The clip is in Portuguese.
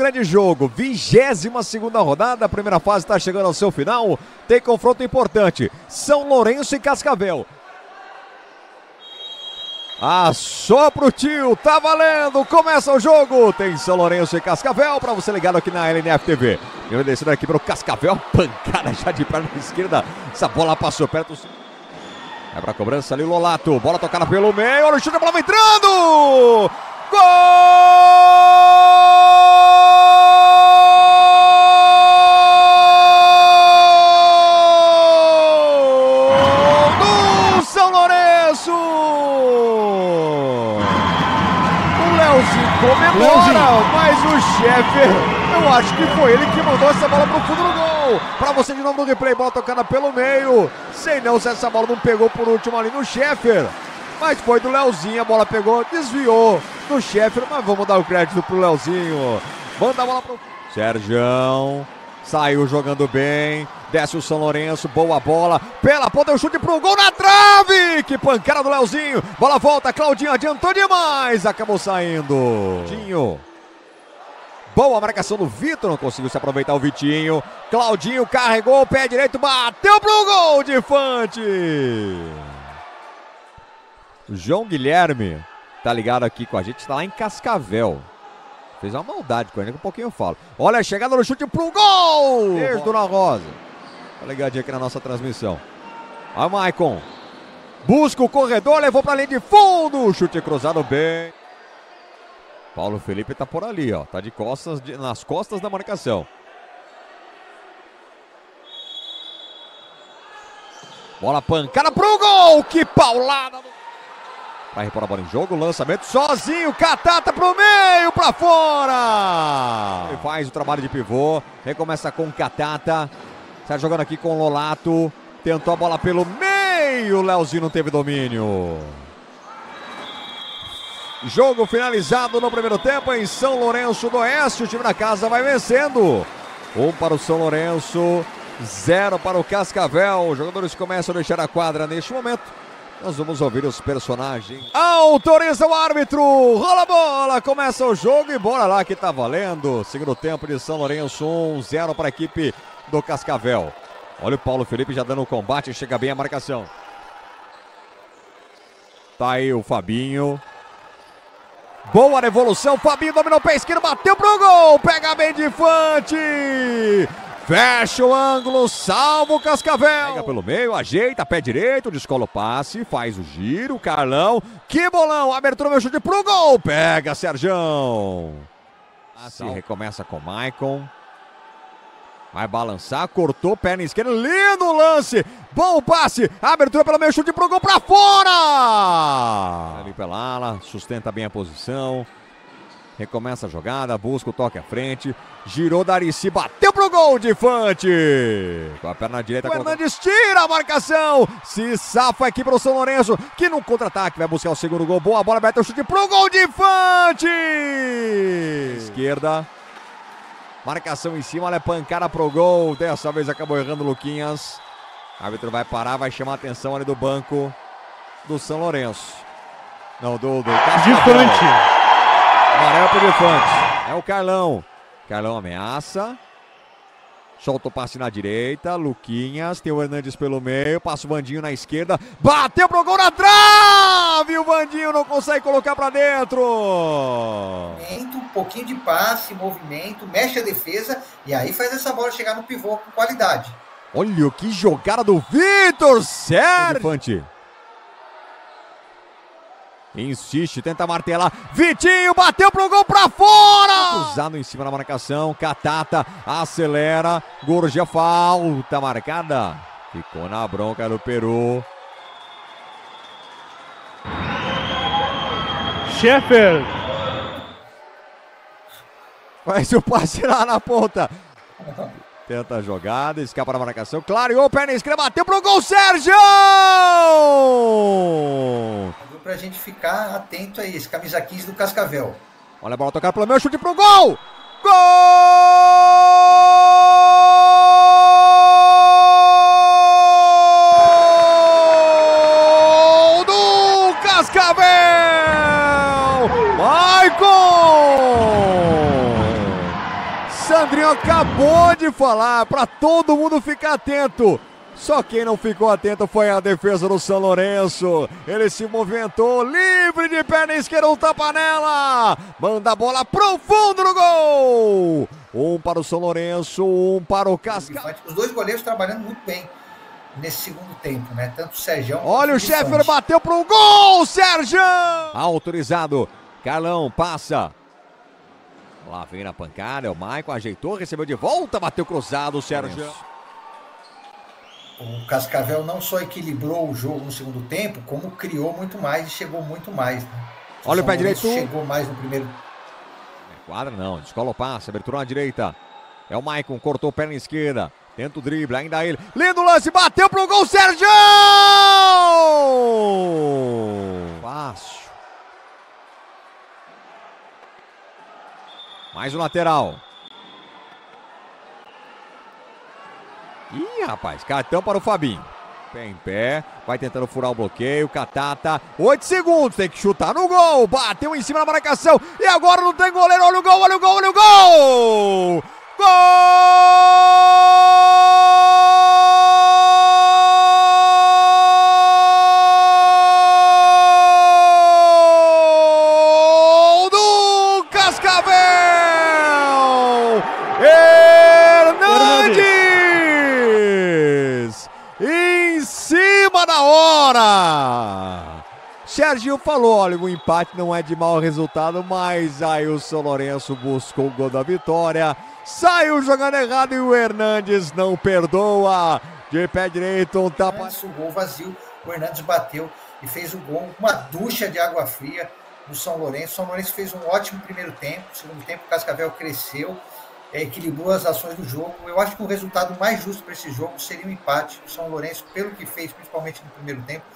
grande jogo. 22 segunda rodada, a primeira fase está chegando ao seu final. Tem confronto importante. São Lourenço e Cascavel. Assopra o tio, tá valendo, começa o jogo. Tem São Lourenço e Cascavel para você ligado aqui na LNF TV. Eu aqui para o Cascavel, pancada já de perna esquerda. Essa bola passou perto. É para cobrança ali o Lolato, bola tocada pelo meio, olha o chute, a bola vai entrando. Gol! Comemora, mas o chefe, eu acho que foi ele que mandou essa bola pro fundo do gol. Pra você de novo no replay, bola tocada pelo meio. Sei não se essa bola não pegou por último ali no Sheffer. Mas foi do Leozinho, a bola pegou, desviou do Sheffer, mas vamos dar o crédito pro Leozinho. Manda a bola pro Sérgio. Saiu jogando bem. Desce o São Lourenço, boa bola. Pela ponta, o chute pro gol na trave. Que pancada do Leozinho. Bola volta, Claudinho adiantou demais. Acabou saindo. Dinho. Boa marcação do Vitor, não conseguiu se aproveitar o Vitinho. Claudinho carregou o pé direito, bateu pro gol de Fante. João Guilherme tá ligado aqui com a gente, está lá em Cascavel. Fez uma maldade com ele, daqui a pouquinho eu falo. Olha a chegada no chute pro gol! Beijo do Rosa. Tá ligadinho aqui na nossa transmissão. A Maicon. Busca o corredor, levou pra linha de fundo. Chute cruzado bem. Paulo Felipe tá por ali, ó. Tá de costas, de, nas costas da marcação. Bola pancada pro gol! Que paulada! Vai repor a bola em jogo, lançamento sozinho, Catata pro meio, pra fora! Ele faz o trabalho de pivô, recomeça com Catata, está jogando aqui com Lolato, tentou a bola pelo meio, Leozinho não teve domínio. Jogo finalizado no primeiro tempo em São Lourenço do Oeste, o time da casa vai vencendo. Um para o São Lourenço, zero para o Cascavel. Os jogadores começam a deixar a quadra neste momento. Nós vamos ouvir os personagens. Autoriza o árbitro. Rola a bola. Começa o jogo e bora lá que tá valendo. Segundo tempo de São Lourenço, 1 0 para a equipe do Cascavel. Olha o Paulo Felipe já dando o combate. Chega bem a marcação. Tá aí o Fabinho. Boa revolução. Fabinho dominou o pé esquerdo. Bateu pro gol. Pega bem de frente. Fecha o ângulo, salva o Cascavel. Pega pelo meio, ajeita, pé direito, descola o passe, faz o giro, Carlão. Que bolão, abertura, meu chute pro gol. Pega, Serjão. Assim, recomeça com Maicon. Vai balançar, cortou, perna esquerda, lindo lance, bom passe, abertura pelo meio, chute pro gol pra fora! Ali pela ala, sustenta bem a posição, Recomeça a jogada, busca o toque à frente. Girou Darici, bateu pro gol de Fante. Com a perna direita. O Hernandes tira a marcação. Se safa aqui pro São Lourenço, que no contra-ataque vai buscar o segundo gol. Boa bola, mete o chute pro gol de Fante. Esquerda. Marcação em cima, ela é pancada pro gol. Dessa vez acabou errando o Luquinhas. O árbitro vai parar, vai chamar a atenção ali do banco do São Lourenço. Não, do, do De Fante. Amarelo pro Defante. É o Carlão. Carlão ameaça. Solta o passe na direita. Luquinhas. Tem o Hernandes pelo meio. Passa o Vandinho na esquerda. Bateu pro gol na trave. O Vandinho não consegue colocar para dentro. Um pouquinho de passe, movimento. Mexe a defesa. E aí faz essa bola chegar no pivô com qualidade. Olha que jogada do Vitor Sérgio. Insiste, tenta martelar. Vitinho bateu pro gol pra fora! Cruzado em cima da marcação. Catata acelera. Gorja falta marcada. Ficou na bronca do Peru. Sheffield. Faz o passe lá na ponta. Tenta a jogada, escapa da marcação. Clareou, perna esquerda, bateu pro gol, Sérgio! Pra gente ficar atento aí, esse camisa 15 do Cascavel. Olha a bola tocar pelo meu chute pro gol! Gol acabou de falar para todo mundo ficar atento. Só quem não ficou atento foi a defesa do São Lourenço. Ele se movimentou livre de perna esquerda, um tapa nela. Manda a bola pro fundo do gol. Um para o São Lourenço, um para o Casca. Os dois goleiros trabalhando muito bem nesse segundo tempo, né? Tanto o Sérgio. Olha o Sheffer bateu pro gol, Sérgio! Autorizado. Carlão passa. Lá vem na pancada, é o Maicon, ajeitou, recebeu de volta, bateu cruzado o Sérgio. O Cascavel não só equilibrou o jogo no segundo tempo, como criou muito mais e chegou muito mais. Né? Olha o pé direito. Chegou mais no primeiro. É, quadra não, descola o passe, abertura na direita. É o Maicon, cortou perna esquerda. Tenta o drible, ainda ele. Lindo lance, bateu pro gol, Sérgio! Fácil. Mais o lateral. Ih, rapaz, cartão para o Fabinho. Pé em pé, vai tentando furar o bloqueio, Catata, 8 segundos, tem que chutar no gol, bateu em cima da marcação, e agora não tem goleiro, olha o gol, olha o gol, olha o gol! Gol Serginho falou: olha, o empate não é de mau resultado, mas aí o São Lourenço buscou o gol da vitória. Saiu jogando errado e o Hernandes não perdoa. De pé direito, um tapa. O gol vazio, o Hernandes bateu e fez o gol, uma ducha de água fria do São Lourenço. O São Lourenço fez um ótimo primeiro tempo. segundo tempo, o Cascavel cresceu, é, equilibrou as ações do jogo. Eu acho que o resultado mais justo para esse jogo seria um empate. O São Lourenço, pelo que fez, principalmente no primeiro tempo,